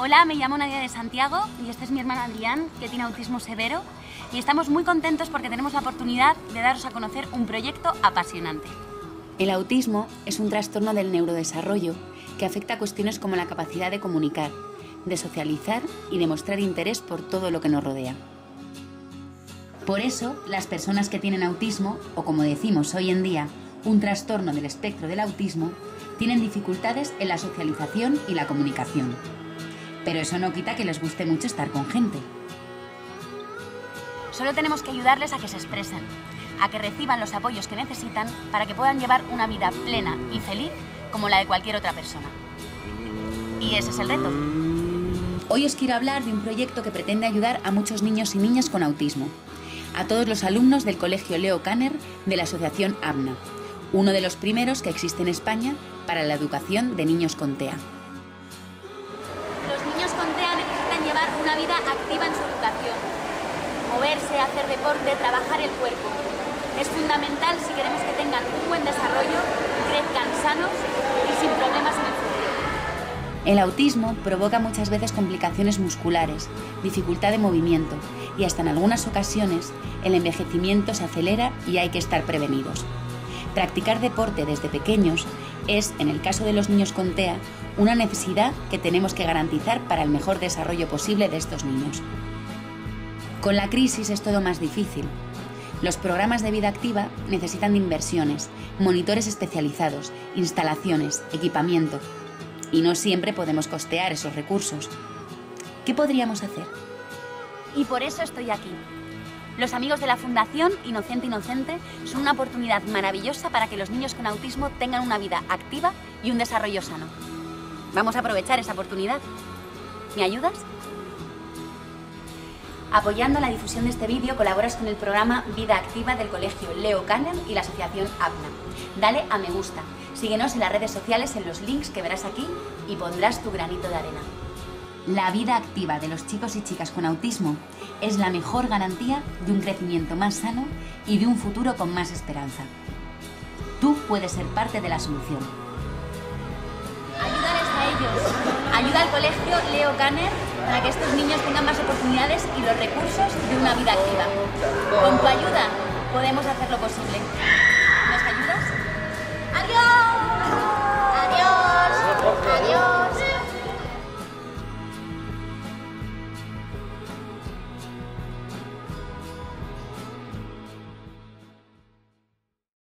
Hola, me llamo Nadia de Santiago y este es mi hermano Adrián, que tiene autismo severo. Y estamos muy contentos porque tenemos la oportunidad de daros a conocer un proyecto apasionante. El autismo es un trastorno del neurodesarrollo que afecta a cuestiones como la capacidad de comunicar, de socializar y de mostrar interés por todo lo que nos rodea. Por eso, las personas que tienen autismo, o como decimos hoy en día, un trastorno del espectro del autismo, tienen dificultades en la socialización y la comunicación. Pero eso no quita que les guste mucho estar con gente. Solo tenemos que ayudarles a que se expresen, a que reciban los apoyos que necesitan para que puedan llevar una vida plena y feliz como la de cualquier otra persona. Y ese es el reto. Hoy os quiero hablar de un proyecto que pretende ayudar a muchos niños y niñas con autismo, a todos los alumnos del Colegio Leo Kanner de la Asociación ABNA, uno de los primeros que existe en España para la educación de niños con TEA. Una vida activa en su educación, moverse, hacer deporte, trabajar el cuerpo. Es fundamental si queremos que tengan un buen desarrollo, crezcan sanos y sin problemas en el futuro. El autismo provoca muchas veces complicaciones musculares, dificultad de movimiento y hasta en algunas ocasiones el envejecimiento se acelera y hay que estar prevenidos. Practicar deporte desde pequeños es, en el caso de los niños con TEA, una necesidad que tenemos que garantizar para el mejor desarrollo posible de estos niños. Con la crisis es todo más difícil. Los programas de vida activa necesitan de inversiones, monitores especializados, instalaciones, equipamiento. Y no siempre podemos costear esos recursos. ¿Qué podríamos hacer? Y por eso estoy aquí, los amigos de la Fundación Inocente Inocente son una oportunidad maravillosa para que los niños con autismo tengan una vida activa y un desarrollo sano. Vamos a aprovechar esa oportunidad. ¿Me ayudas? Apoyando la difusión de este vídeo colaboras con el programa Vida Activa del Colegio Leo Cannon y la Asociación APNA. Dale a me gusta, síguenos en las redes sociales en los links que verás aquí y pondrás tu granito de arena. La vida activa de los chicos y chicas con autismo es la mejor garantía de un crecimiento más sano y de un futuro con más esperanza. Tú puedes ser parte de la solución. Ayúdales a ellos. Ayuda al colegio Leo Kanner para que estos niños tengan más oportunidades y los recursos de una vida activa. Con tu ayuda podemos hacerlo posible. ¿Nos ayudas? ¡Adiós!